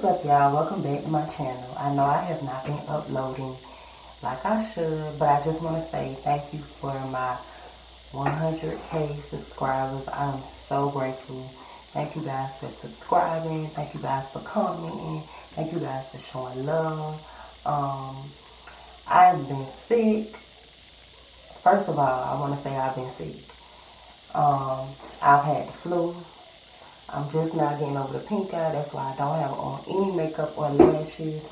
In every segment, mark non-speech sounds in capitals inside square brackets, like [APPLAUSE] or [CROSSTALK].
What's up y'all? Welcome back to my channel. I know I have not been uploading like I should, but I just want to say thank you for my 100k subscribers. I'm so grateful. Thank you guys for subscribing. Thank you guys for commenting. Thank you guys for showing love. Um, I've been sick. First of all, I want to say I've been sick. Um, I've had the flu. I'm just not getting over the pink eye. That's why I don't have on any makeup or lashes.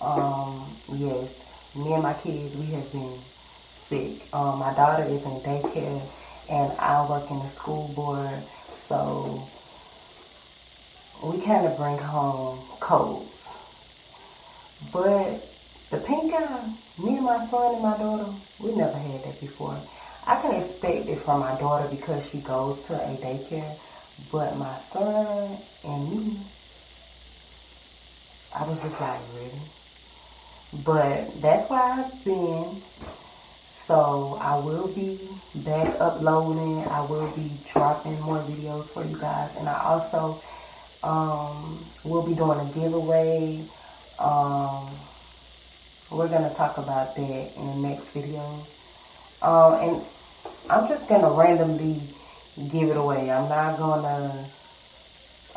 Um, yes, me and my kids, we have been sick. Um, my daughter is in daycare and I work in the school board. So we kind of bring home colds. But the pink eye, me and my son and my daughter, we never had that before. I can expect it from my daughter because she goes to a daycare. But my son and me, I was just like, really? But that's why I've been. So I will be back uploading. I will be dropping more videos for you guys. And I also um, will be doing a giveaway. Um, we're going to talk about that in the next video. Um, and I'm just going to randomly give it away. I'm not gonna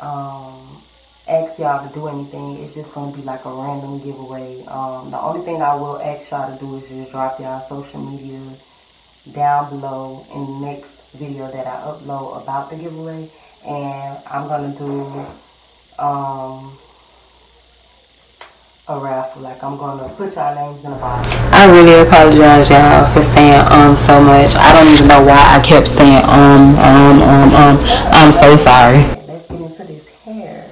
um, ask y'all to do anything. It's just gonna be like a random giveaway. Um, the only thing I will ask y'all to do is just drop y'all social media down below in the next video that I upload about the giveaway. And I'm gonna do um, a raffle. Like I'm gonna put y'all names in a box. I really apologize y'all for saying um so much. I don't even know why I kept saying um um um um. I'm so sorry. Let's get into this hair.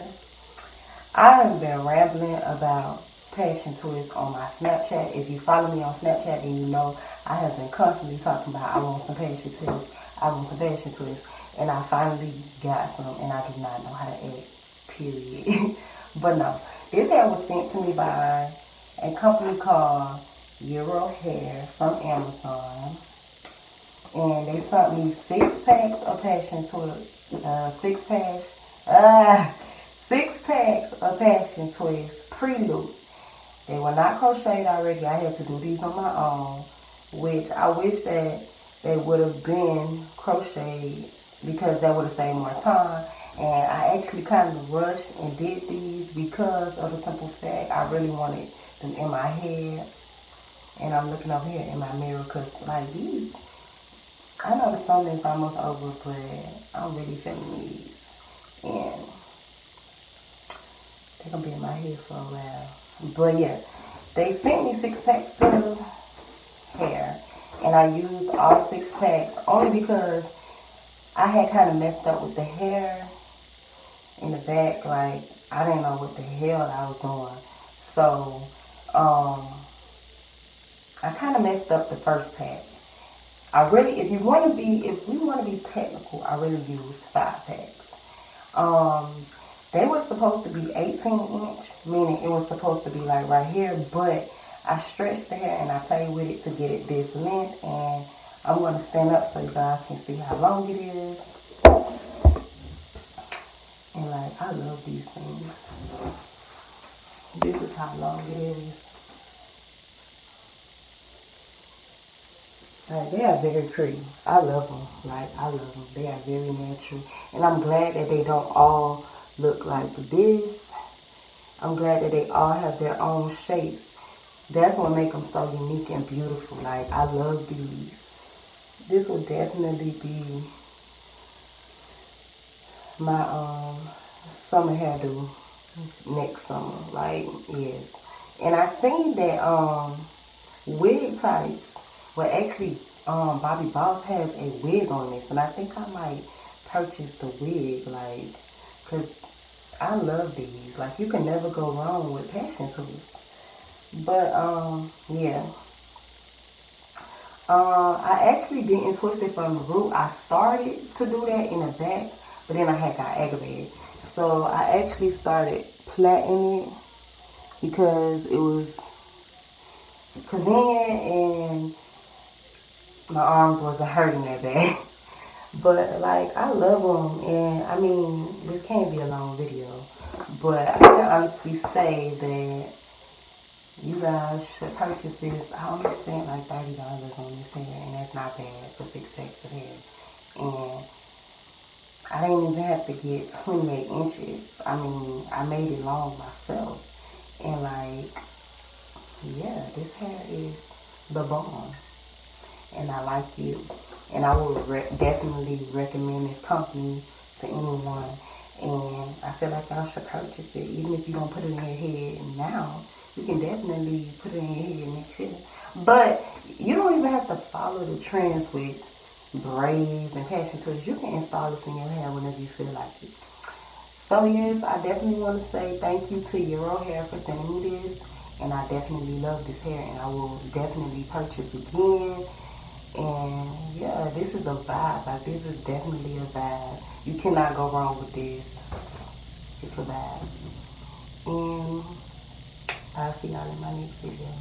I have been rambling about passion twists on my Snapchat. If you follow me on Snapchat, then you know I have been constantly talking about I want some passion twists. I want some passion twists. And I finally got some and I do not know how to act. Period. [LAUGHS] but no. This hair was sent to me by a company called YIROO Hair from Amazon. And they sent me six packs of passion twist, uh, six packs, uh, six packs of passion twist pre-loop. They were not crocheted already. I had to do these on my own, which I wish that they would have been crocheted because that would have saved more time and I actually kind of rushed and did these because of the simple fact I really wanted them in my head. And I'm looking over here in my mirror because like these, I know the summer is almost over, but I'm really feeling these. And they're going to be in my head for a while. But yeah, they sent me six packs of hair. And I used all six packs only because I had kind of messed up with the hair in the back, like, I didn't know what the hell I was doing. So, um, I kind of messed up the first pack. I really, if you want to be, if we want to be technical, I really used five packs. Um, they were supposed to be 18 inch, meaning it was supposed to be like right here, but I stretched the hair and I played with it to get it this length, and I'm going to stand up so you guys can see how long it is. And like, I love these things. This is how long it is. Like, they are very pretty. I love them. Like, I love them. They are very natural. And I'm glad that they don't all look like this. I'm glad that they all have their own shapes. That's what makes them so unique and beautiful. Like, I love these. This will definitely be my um summer hairdo next summer. Like, yes. And I seen that um wig types well actually um Bobbi Boss has a wig on this and I think I might purchase the wig like cause I love these. Like you can never go wrong with passion tools. But um yeah. Uh, I actually didn't twist it from the root. I started to do that in the back, but then I had got aggravated. So I actually started plaiting it because it was convenient and my arms wasn't hurting that bad. [LAUGHS] But like I love them and I mean this can't be a long video. But I can honestly say that you guys should purchase this. I only spent like $30 on this hair, and that's not bad for six sets of hair. And I didn't even have to get 28 inches. I mean, I made it long myself. And like, yeah, this hair is the bomb. And I like it. And I would re definitely recommend this company to anyone. And I feel like y'all should purchase it. Even if you don't put it in your head now, you can definitely put it in your head next year. But you don't even have to follow the trends with braids and passionate twists. You can install this in your hair whenever you feel like it. So yes, I definitely want to say thank you to YIROO Hair for sending me this. And I definitely love this hair and I will definitely purchase again. And yeah, this is a vibe. Like this is definitely a vibe. You cannot go wrong with this. It's a vibe. And I'll see y'all in my next video.